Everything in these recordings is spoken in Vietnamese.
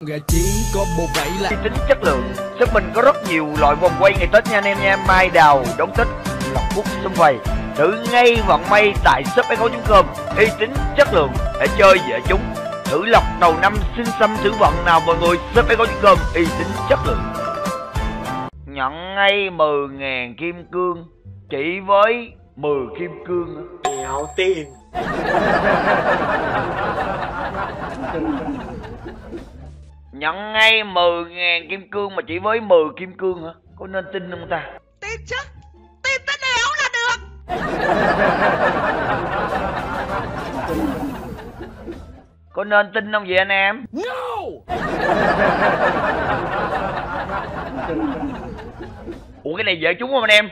Gà chỉ có một vậy là tính chất lượng shop mình có rất nhiều loại vòng quay ngày tết nha anh em nha. Mai đào đón tết lọc bút xung vầy. Thử ngay vận may tại shop com uy tín chất lượng để chơi dễ chúng thử lọc đầu năm xin xăm thử vận nào mọi người shop com uy tín chất lượng. Nhận ngay 10.000 kim cương chỉ với 10 kim cương. Đéo tin nhận ngay 10.000 kim cương mà chỉ với 10 kim cương hả? Có nên tin không ta? Tin chứ. Tin tới đéo là được. Có nên tin không vậy anh em? Ủa cái này dễ trúng không anh em?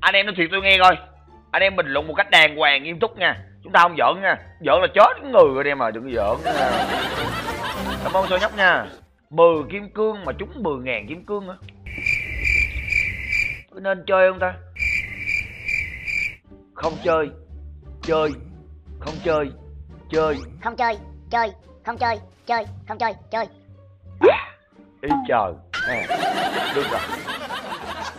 Anh em nói thiệt tôi nghe coi. Anh em bình luận một cách đàng hoàng nghiêm túc nha. Chúng ta không giỡn nha. Giỡn là chết người rồi em mà đừng giỡn nha. Cảm ơn soi nhóc nha 10 kim cương mà trúng 10 ngàn kim cương hả có nên chơi không ta? Không chơi. Chơi. Không chơi. Chơi. Không chơi. Chơi. Không chơi. Chơi. Không chơi. Chơi. Ý trời. À, được rồi.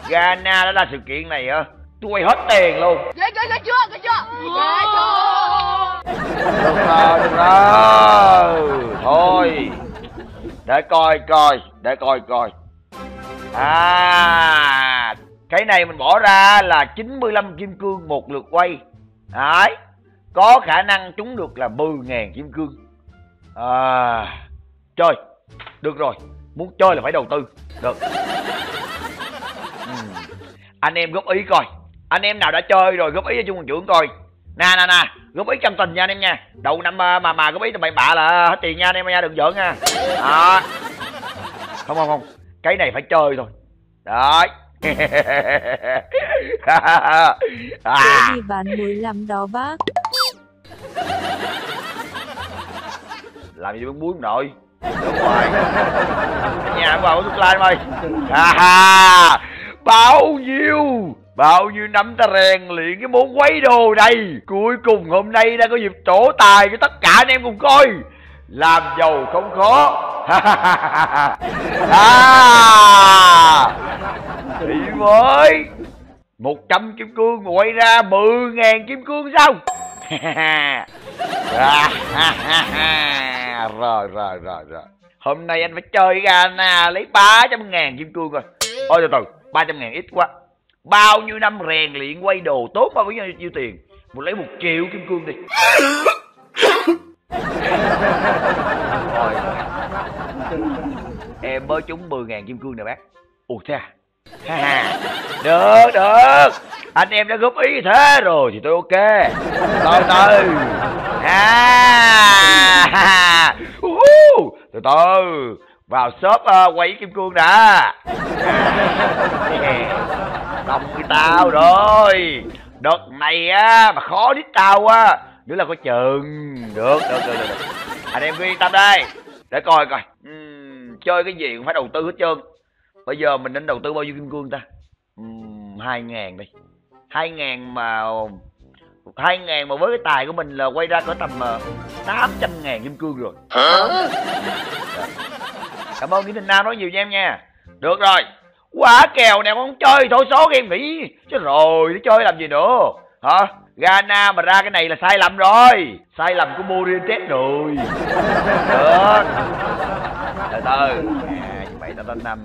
Ghana đã ra sự kiện này hả? Tôi quay hết tiền luôn. Ghê ghê ghê chưa? Ghê chưa? Ghê chưa? Được rồi được rồi để coi coi, để coi coi. À cái này mình bỏ ra là 95 kim cương một lượt quay. Đấy, có khả năng trúng được là 10.000 kim cương. À chơi, được rồi. Muốn chơi là phải đầu tư, được. Ừm. anh em góp ý coi. Anh em nào đã chơi rồi, góp ý cho trung trưởng coi nè nè nè góp ý chân tình nha anh em nha. Đầu năm à, mà mà góp ý tầm bậy bạ là hết tiền nha anh em nha đừng giỡn nha. Đó. Không không không. Cái này phải chơi thôi. Đấy. À, đi bán muối lắm đó bác. Làm gì bán muối nội ngoài Ở nhà vào thuốc lan ơi. À, bao nhiêu bao nhiêu năm ta rèn luyện cái món quấy đồ này? Cuối cùng hôm nay đã có dịp trổ tài cho tất cả anh em cùng coi. Làm giàu không khó. À, thì với. Một trăm kim cương mà ra mười ngàn kim cương sao? À, rồi rồi rồi rồi. Hôm nay anh phải chơi ra Ghana lấy ba trăm ngàn kim cương rồi. Ôi từ từ ba trăm ngàn ít quá bao nhiêu năm rèn luyện quay đồ tốt bao nhiêu nhiêu tiền? Một lấy một triệu kim cương đi. Rồi. em mới trúng 10 ngàn kim cương nè bác. Ủa thế à? Ha ha. được được. Anh em đã góp ý thế rồi thì tôi ok. Từ từ. À từ từ. Vào shop uh, quay kim cương đã đồng với tao rồi. Đợt này á mà khó đít tao á nữa là có chừng. Được được được được, được. anh em yên tâm đây. Để coi coi. Ừm, chơi cái gì cũng phải đầu tư hết trơn. Bây giờ mình nên đầu tư bao nhiêu kim cương ta? Hai ngàn đi. Hai ngàn mà hai ngàn mà với cái tài của mình là quay ra cỡ tầm ờ, tám trăm ngàn kim cương rồi. Dạ. cảm ơn nguyễn đình nam nói nhiều cho em nha. Được rồi quả kèo nè, con chơi thôi số game nghỉ. Chứ rồi nó chơi làm gì nữa hả? Ghana mà ra cái này là sai lầm rồi. Sai lầm của Morientes rồi. Được. Từ từ. Bảy, tám năm.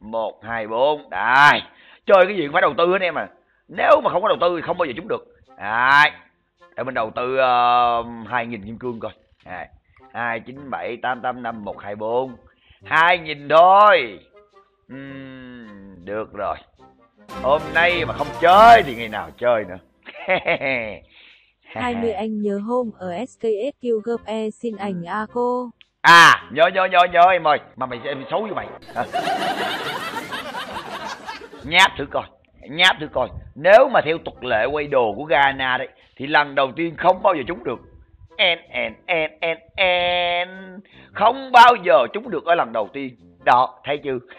Một, hai, bốn. Đây. Chơi cái gì cũng phải đầu tư anh em à. Nếu mà không có đầu tư thì không bao giờ trúng được. Đấy để mình đầu tư ờ, hai nghìn kim cương coi. Hai, chín, bảy, tám tám, năm, một, hai, bốn. Hai nghìn thôi. Ừm, được rồi. Hôm nay mà không chơi thì ngày nào chơi nữa. 20 anh nhớ hôm ở SKS kêu gợp e xin ảnh a cô. À nhớ nhớ nhớ nhớ em ơi mà mày em xấu như mày. Hả? nháp thử coi nháp thử coi. Nếu mà theo tục lệ quay đồ của Ghana đấy thì lần đầu tiên không bao giờ trúng được. En en en en en. Không bao giờ trúng được ở lần đầu tiên đó thấy chưa?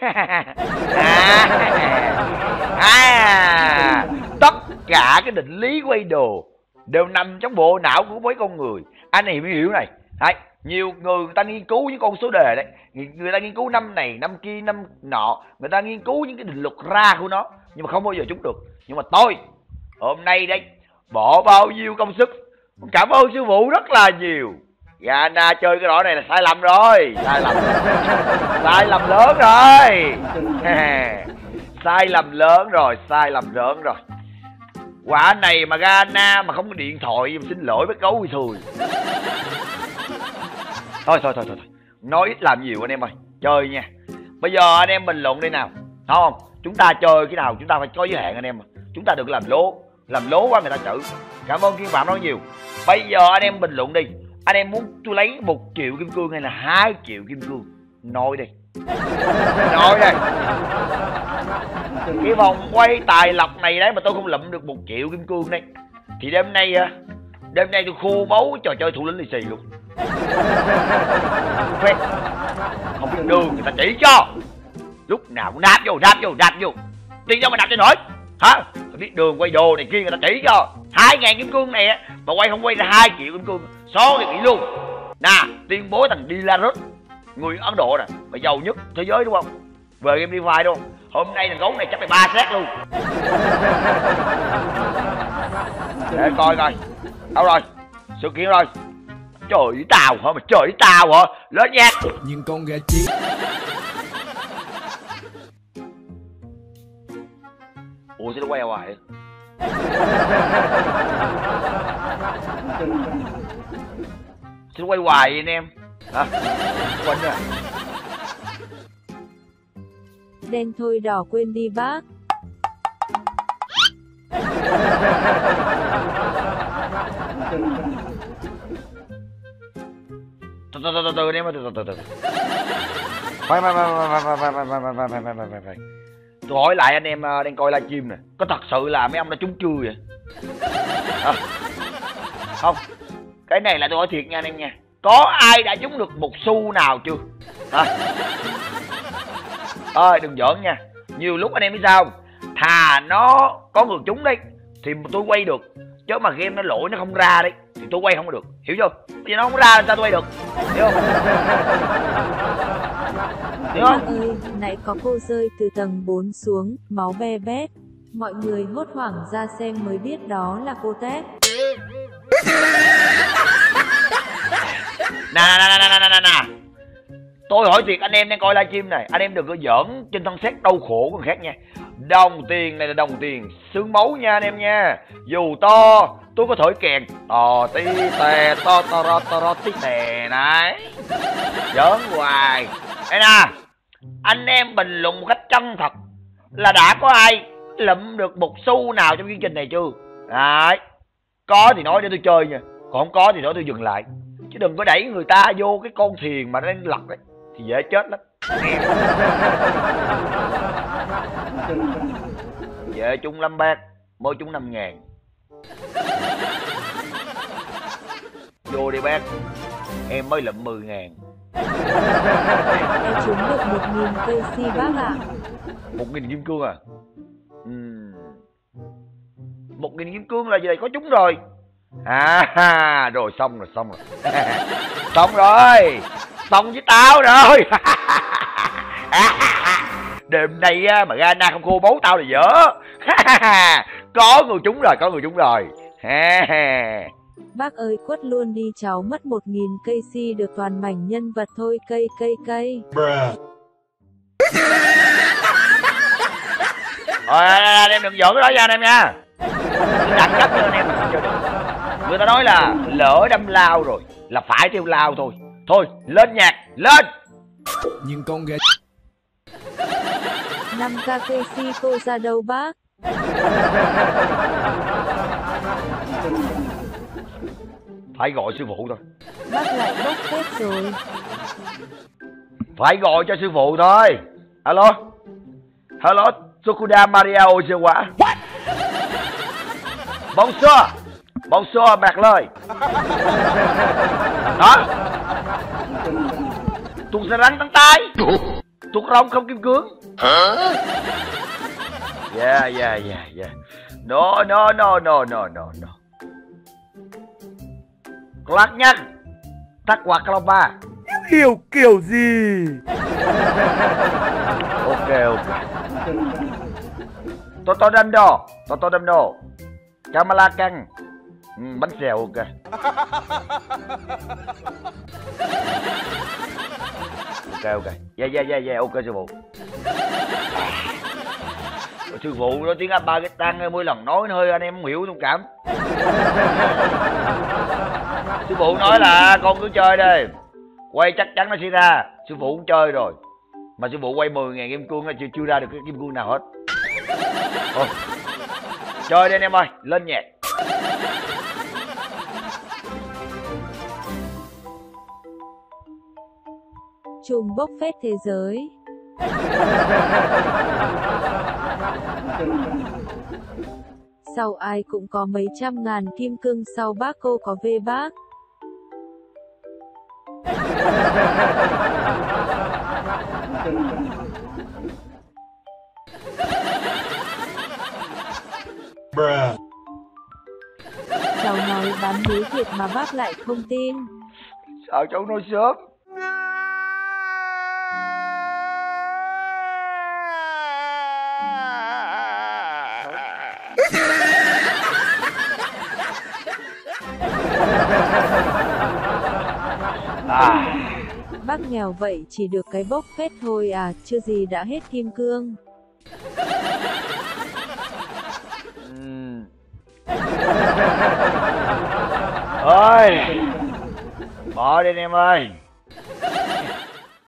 À, à, tất cả cái định lý quay đồ đều nằm trong bộ não của mấy con người. Anh này hiểu này. Đấy nhiều người người ta nghiên cứu những con số đề đấy. Người, người ta nghiên cứu năm này năm kia năm nọ. Người ta nghiên cứu những cái định luật ra của nó. Nhưng mà không bao giờ trúng được. Nhưng mà tôi hôm nay đây bỏ bao nhiêu công sức. Cảm ơn sư phụ rất là nhiều. Dạ, Gana chơi cái đỏ này là sai lầm rồi. Sai lầm. Sai lầm lớn rồi. Sai lầm lớn rồi, sai lầm lớn rồi. Quả này mà Gana mà không có điện thoại xin lỗi với cấu thôi thôi thôi thôi thôi. Nói ít làm nhiều anh em ơi. Chơi nha. Bây giờ anh em bình luận đi nào. Thấy không? Chúng ta chơi cái nào chúng ta phải có giới hạn anh em chúng ta được làm lố. Làm lố quá người ta chữ cảm ơn kiên phạm nói nhiều. Bây giờ anh em bình luận đi anh em muốn tôi lấy một triệu kim cương hay là hai triệu kim cương? Nói đi. Nói đây cái vòng quay tài lộc này đấy mà tôi không lụm được một triệu kim cương đấy. Thì đêm nay à, đêm nay tôi khô máu trò chơi thủ lĩnh lì xì luôn. Phép không biết đường người ta chỉ cho. Lúc nào cũng đáp vô đáp vô đáp vô. Tiền đâu mà đáp cho nổi? Hả? Phải biết đường quay đồ này kia người ta chỉ cho. Hai ngàn kim cương này mà quay không quay ra hai triệu kim cương số thì nghĩ luôn nè tuyên bố thằng Dilarus người Ấn Độ nè mà giàu nhất thế giới đúng không? Về game DeFi đúng không? Hôm nay thằng gấu này chắc phải ba xét luôn. Để coi coi. Đâu rồi? Sự kiện rồi. Trời tao hả mà trời tao hả? Lớn nhạc Nhưng con gà chi ủa sao nó quay hoài nó quay hoài vậy anh em hả quên rồi Đen thôi đỏ quên đi bác. từ từ từ từ em ơi, từ từ từ từ phải phải phải phải phải phải phải phải phải phải phải phải phải phải tôi hỏi lại anh em ờ, đang coi livestream nè có thật sự là mấy ông đã trúng chưa vậy Hả? không cái này là tôi hỏi thiệt nha anh em nha. Có ai đã trúng được một xu nào chưa? Hả? Ơi đừng giỡn nha. Nhiều lúc anh em biết sao thà nó có người trúng đi thì tôi quay được. Chứ mà game nó lỗi nó không ra đấy thì tôi quay không được. Hiểu chưa? Bây giờ nó không ra sao tôi quay được? Hiểu không? Hiểu không? Ơi, nãy có cô rơi từ tầng 4 xuống, máu be bét. Mọi người hốt hoảng ra xem mới biết đó là cô Tép nè nè nè nè nè nè nè tôi hỏi thiệt, anh em đang coi livestream này, anh em đừng có giỡn trên thân xác đau khổ của người khác nha. Đồng tiền này là đồng tiền xương máu nha anh em nha. Dù to, tôi có thổi kèn. To tí tè, to to, ro to, ro, tí tè này giỡn hoài. Đây nè, anh em bình luận một cách chân thật là đã có ai lụm được một xu nào trong chương trình này chưa? Đấy. Có thì nói để tôi chơi nha, còn không có thì nói tôi dừng lại chứ đừng có đẩy người ta vô cái con thuyền mà nó đang lật đấy thì dễ chết lắm. Về chung lâm bạc mới chung năm ngàn. Vô đi bác em mới lụm mười ngàn. Em trúng được 1.000 cây si bác ạ. một nghìn kim cương à? Ừm. một nghìn kim cương là gì đây có chúng rồi à ha, rồi xong rồi xong rồi xong rồi xong với tao rồi đêm nay á, mà Gana không khô bấu tao là dở có người chúng rồi có người chúng rồi Bác ơi quất luôn đi cháu mất 1.000 cây si được toàn mảnh nhân vật thôi cây cây cây. rồi em đừng giỡn cái đó nha anh em nha đẳng cấp cho anh em người ta nói là lỡ đâm lao rồi là phải theo lao thôi. Thôi lên nhạc lên! Nhưng con 5k cây si cô ra đâu bác? phải gọi sư phụ thôi. Bác lại bốc phép rồi. phải gọi cho sư phụ thôi. Alo? Hello Tokuda Maria Ozawa What? Bonsoir Bonsoir bạc lời. Đó. Tuột xe rắn tấn tay. Tuột rồng không kim cương. Yeah yeah yeah yeah. No no no no no no no. Clark nhắc. Thắc hoặc Long Ba. Hiểu kiểu gì? ok ok. Toto Dando Toto Dando Kamala Căng ừ, bánh xèo ok. Ok ok. Yeah yeah yeah dạ ok sư phụ. Sư phụ nói tiếng anh ba cái tăng mỗi lần nói hơi anh em không hiểu thông cảm. Sư phụ nói là con cứ chơi đi. Quay chắc chắn nó sẽ ra. Sư phụ cũng chơi rồi. Mà sư phụ quay 10 ngàn kim cương chưa chưa ra được cái kim cương nào hết. Thôi, chơi đi anh em ơi lên nhạc. Trùng bốc phét thế giới. Sau ai cũng có mấy trăm ngàn kim cương sau bác cô có về bác. Cháu nói bán muối thiệt mà bác lại không tin. sao cháu nói sớm à Bác nghèo vậy chỉ được cái bốc phét thôi à, chưa gì đã hết kim cương. ừm. ơi bỏ đi em ơi